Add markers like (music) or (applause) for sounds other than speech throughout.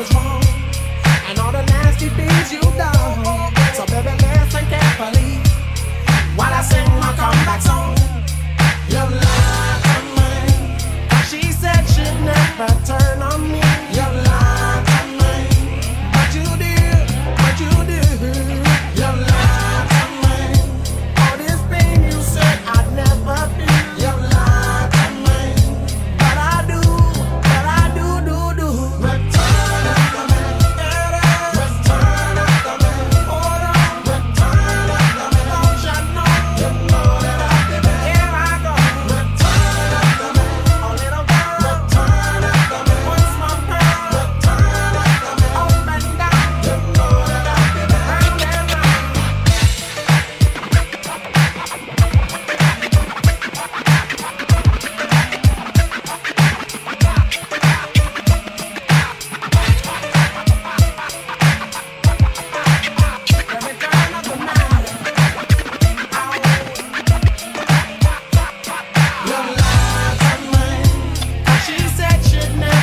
was wrong.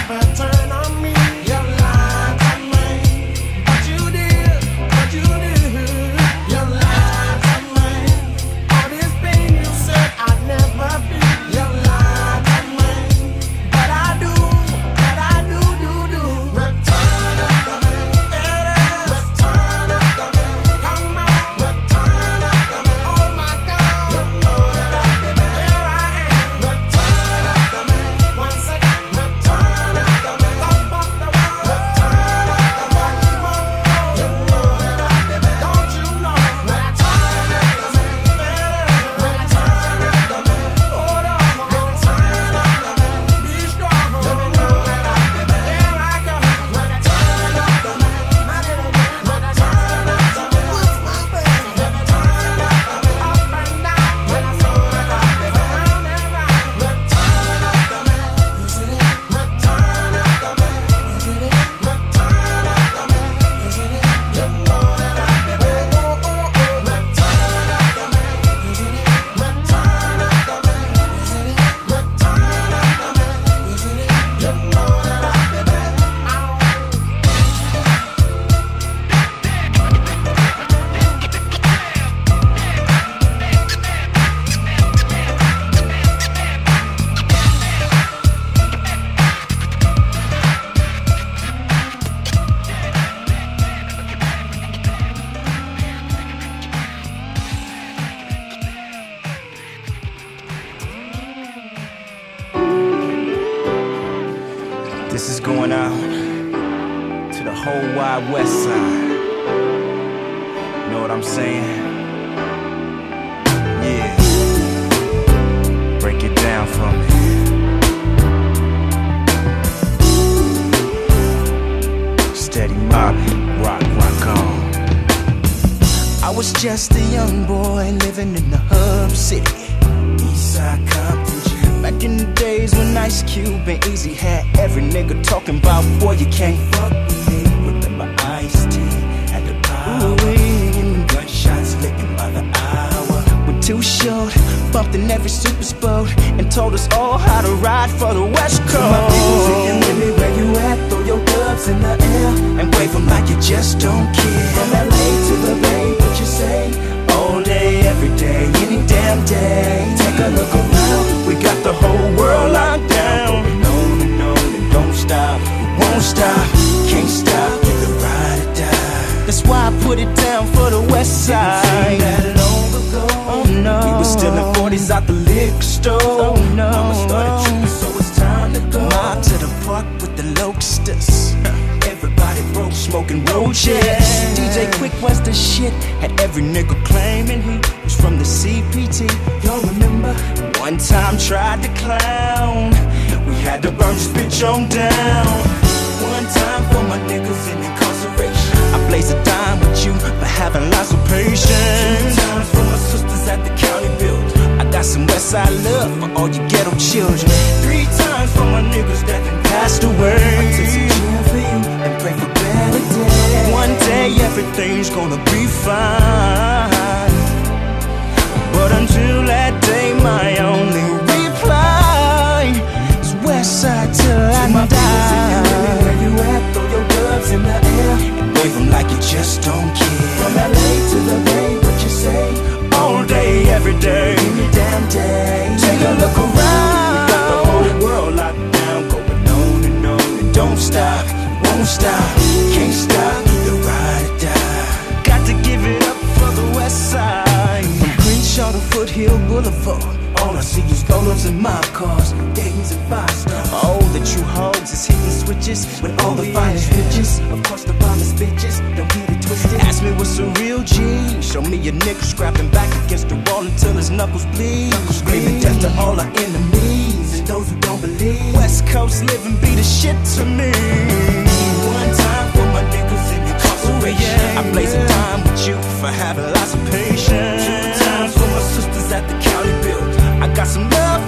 better. Whole wide west side. Know what I'm saying? Yeah. Break it down for me. Steady mobbing, rock, rock on. I was just a young boy living in the hub city. Ice Cube and Eazy had every nigga talking about, boy, you can't fuck with me. Remember Ice T at the power. Gunshots licking by the hour. We're too short, bumped in every super boat, and told us all how to ride for the West Coast. My people with me where you at, throw your gloves in the air and wave 'em like you just don't care. Liquor store. Oh no, Mama started oh, tripping, so it's time to go. Mob to the park with the locusts. (laughs) Everybody broke, smoking roaches. DJ Quik was the shit. Had every nigga claiming he was from the CPT. Y'all remember? One time tried to clown. We had to burn this bitch on down. One time for my niggas in incarceration. I blaze a dime with you for having lots of patience. Two times for my sisters at the county building. I got some Westside love for all you ghetto children. Three times for my niggas that Passed away. Foothill Boulevard, all I see is rollers and mob cars, Dayton's and five stars. Oh, the true hoes is hitting switches with all the finest bitches. Of course, the bombest bitches. Don't get it twisted. Ask me what's a real G. Show me a nigga scrapping back against the wall until his knuckles bleed. Screaming death to all our enemies. And those who don't believe. West Coast living be the shit to me. One time for my niggas in incarceration. I blaze a time with you for having lots of patience. At the county. I got some love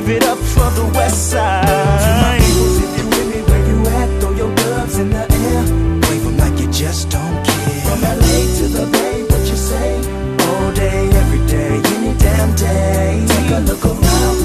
give it up for the West Side. peoples, if you with me, where you at? Throw your gloves in the air. Wave 'em like you just don't care. From LA to the Bay, what you say? All day, every day, any damn day. Take a look around.